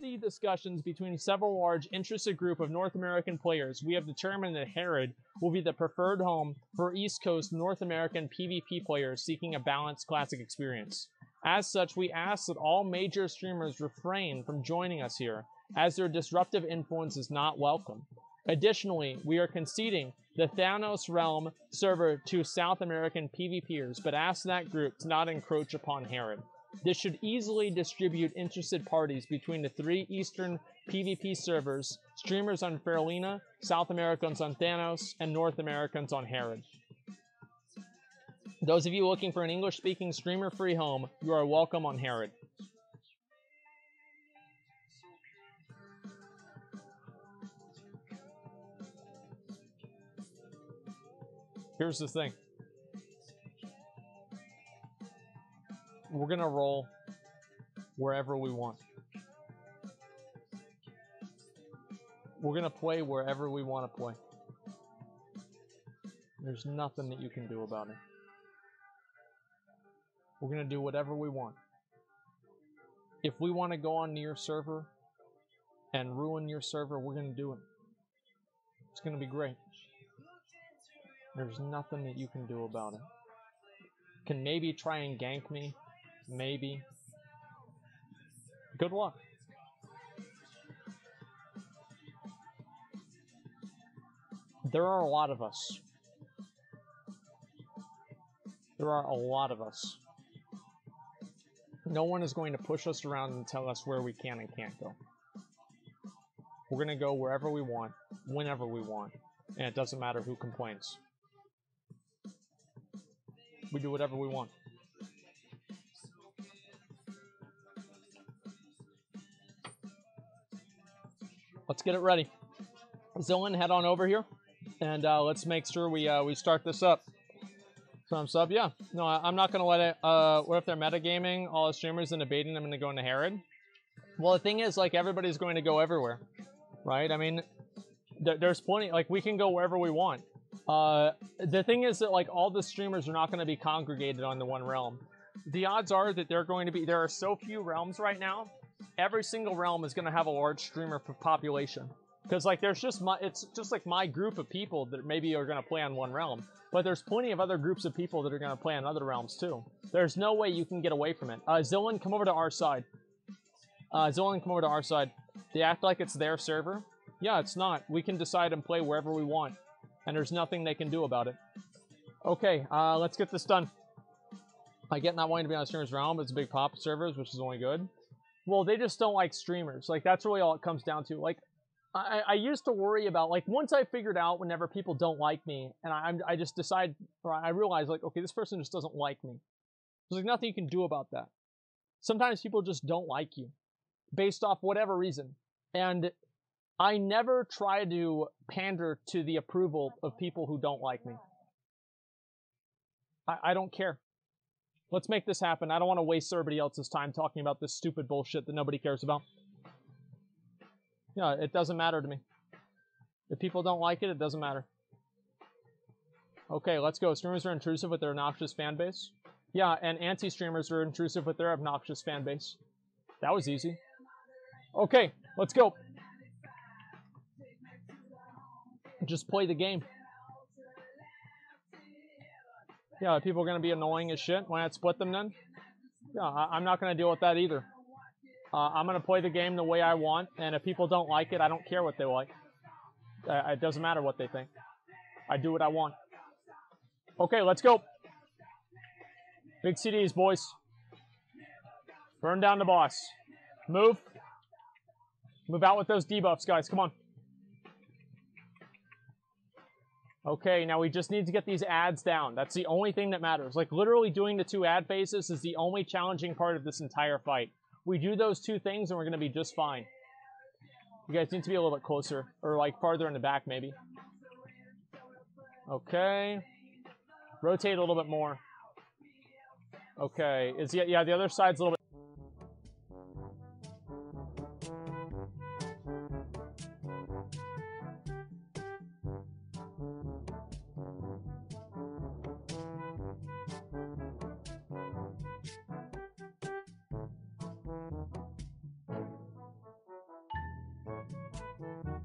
the discussions between several large interested group of North American players, we have determined that Herod will be the preferred home for East Coast North American PvP players seeking a balanced classic experience. As such, we ask that all major streamers refrain from joining us here, as their disruptive influence is not welcome. Additionally, we are conceding the Thalnos Realm server to South American PvPers, but ask that group to not encroach upon Herod. This should easily distribute interested parties between the three Eastern PvP servers, streamers on Faerlina, South Americans on Thalnos, and North Americans on Herod. Those of you looking for an English-speaking streamer-free home, you are welcome on Herod. Here's the thing. We're gonna roll wherever we want. We're gonna play wherever we want to play. There's nothing that you can do about it. We're gonna do whatever we want. If we want to go on to your server and ruin your server, we're gonna do it. It's gonna be great. There's nothing that you can do about it. Can maybe try and gank me Maybe. Good luck. There are a lot of us. There are a lot of us. No one is going to push us around and tell us where we can and can't go. We're going to go wherever we want, whenever we want, and it doesn't matter who complains. We do whatever we want. Let's get it ready. Zillin, head on over here, and uh, let's make sure we uh, we start this up. Thumbs up, yeah. No, I, am not gonna let it. Uh, what if they're metagaming all the streamers and debating them and go into Herod? Well, the thing is, like, everybody's going to go everywhere, right? I mean, th there's plenty. Like, we can go wherever we want. Uh, the thing is that like all the streamers are not going to be congregated on the one realm. The odds are that they're going to be. There are so few realms right now every single realm is going to have a large streamer population. Because like there's just my, it's just like my group of people that maybe are going to play on one realm, but there's plenty of other groups of people that are going to play on other realms too. There's no way you can get away from it. Uh, Zillin, come over to our side. Uh, Zillin, come over to our side. They act like it's their server. Yeah, it's not. We can decide and play wherever we want, and there's nothing they can do about it. Okay, uh, let's get this done. I get not wanting to be on streamer's realm. It's a big pop servers, which is only good. Well, they just don't like streamers. Like that's really all it comes down to. Like I, I used to worry about like once I figured out whenever people don't like me, and I I just decide or I realize like okay, this person just doesn't like me. There's like nothing you can do about that. Sometimes people just don't like you, based off whatever reason, and I never try to pander to the approval of people who don't like me. I, I don't care. Let's make this happen. I don't want to waste everybody else's time talking about this stupid bullshit that nobody cares about. Yeah, it doesn't matter to me. If people don't like it, it doesn't matter. Okay, let's go. Streamers are intrusive with their obnoxious fan base. Yeah, and anti-streamers are intrusive with their obnoxious fan base. That was easy. Okay, let's go. Just play the game. Yeah, people are going to be annoying as shit. Why not split them then? Yeah, I, am not going to deal with that either. Uh, I'm going to play the game the way I want, and if people don't like it, I don't care what they like. Uh, it doesn't matter what they think. I do what I want. Okay, let's go. Big CDs, boys. Burn down the boss. Move. Move out with those debuffs, guys. Come on. Okay, now we just need to get these ads down. That's the only thing that matters. Like, literally doing the two ad phases is the only challenging part of this entire fight. We do those two things and we're to be just fine. You guys need to be a little bit closer, or like farther in the back maybe. Okay. Rotate a little bit more. Okay, is yeah, yeah, the other side's a little bit